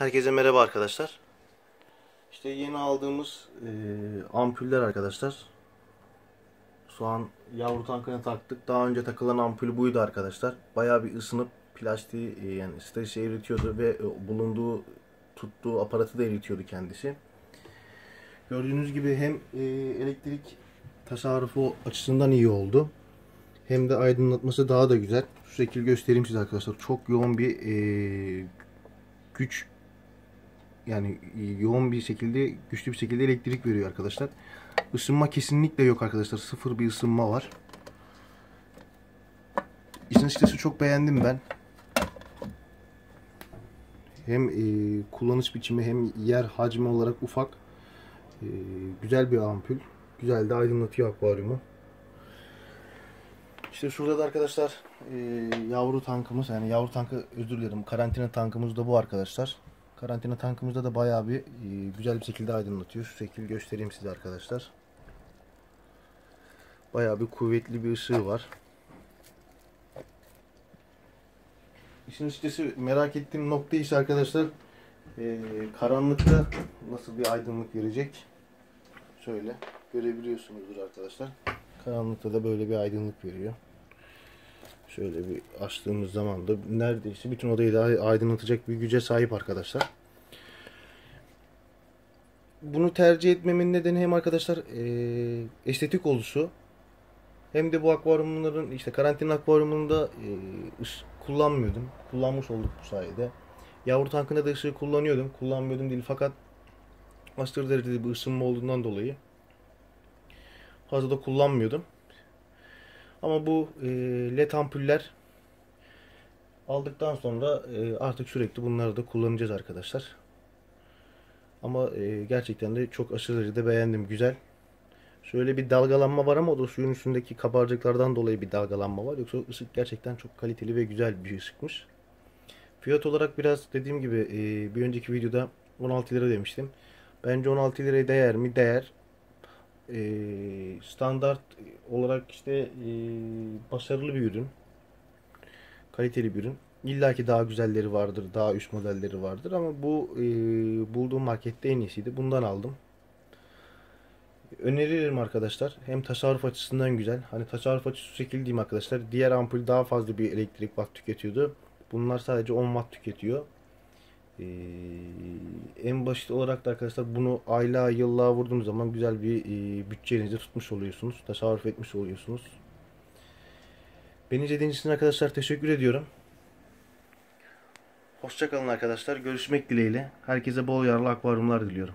Herkese merhaba arkadaşlar. İşte yeni aldığımız e, ampuller arkadaşlar. Şu an yavru tankına taktık. Daha önce takılan ampul buydu arkadaşlar. Bayağı bir ısınıp plastiği e, yani stresi eritiyordu ve e, bulunduğu tuttuğu aparatı da eritiyordu kendisi. Gördüğünüz gibi hem e, elektrik tasarrufu açısından iyi oldu. Hem de aydınlatması daha da güzel. Şu şekil göstereyim size arkadaşlar. Çok yoğun bir e, güç yani yoğun bir şekilde güçlü bir şekilde elektrik veriyor arkadaşlar. Isınma kesinlikle yok arkadaşlar. Sıfır bir ısınma var. İçin sitesi çok beğendim ben. Hem e, kullanış biçimi hem yer hacmi olarak ufak. E, güzel bir ampul. Güzel de aydınlatıyor akvaryumu. İşte şurada da arkadaşlar e, yavru tankımız yani yavru tankı özür dilerim karantina tankımız da bu arkadaşlar. Karantina tankımızda da bayağı bir e, güzel bir şekilde aydınlatıyor. Şu şekil göstereyim size arkadaşlar. Bayağı bir kuvvetli bir ışığı var. İşin açıkçası merak ettiğim nokta ise arkadaşlar e, karanlıkta nasıl bir aydınlık verecek. Şöyle görebiliyorsunuzdur arkadaşlar. Karanlıkta da böyle bir aydınlık veriyor. Şöyle bir açtığımız zaman da neredeyse bütün odayı daha aydınlatacak bir güce sahip arkadaşlar. Bunu tercih etmemin nedeni hem arkadaşlar e, estetik oluşu hem de bu akvaryumların işte karantina akvaryumunda e, kullanmıyordum. Kullanmış olduk bu sayede. Yavru tankında da ışığı kullanıyordum. Kullanmıyordum değil fakat aşırı derecede bir ısınma olduğundan dolayı fazla da kullanmıyordum. Ama bu e, led ampuller aldıktan sonra e, artık sürekli bunları da kullanacağız arkadaşlar. Ama e, gerçekten de çok aşırı derecede beğendim. Güzel. Şöyle bir dalgalanma var ama o da suyun üstündeki kabarcıklardan dolayı bir dalgalanma var. Yoksa ışık gerçekten çok kaliteli ve güzel bir ışıkmış. Fiyat olarak biraz dediğim gibi e, bir önceki videoda 16 lira demiştim. Bence 16 liraya değer mi? Değer e, standart olarak işte e, başarılı bir ürün. Kaliteli bir ürün. İlla ki daha güzelleri vardır, daha üst modelleri vardır ama bu e, bulduğum markette en iyisiydi. Bundan aldım. Öneririm arkadaşlar. Hem tasarruf açısından güzel. Hani tasarruf açısı şu şekilde diyeyim arkadaşlar. Diğer ampul daha fazla bir elektrik watt tüketiyordu. Bunlar sadece 10 watt tüketiyor. Ee, en basit olarak da arkadaşlar bunu aylığa yıllığa vurduğunuz zaman güzel bir e, bütçenizi tutmuş oluyorsunuz. Tasarruf etmiş oluyorsunuz. Beni izlediğiniz için arkadaşlar teşekkür ediyorum. Hoşçakalın arkadaşlar. Görüşmek dileğiyle. Herkese bol yararlı akvaryumlar diliyorum.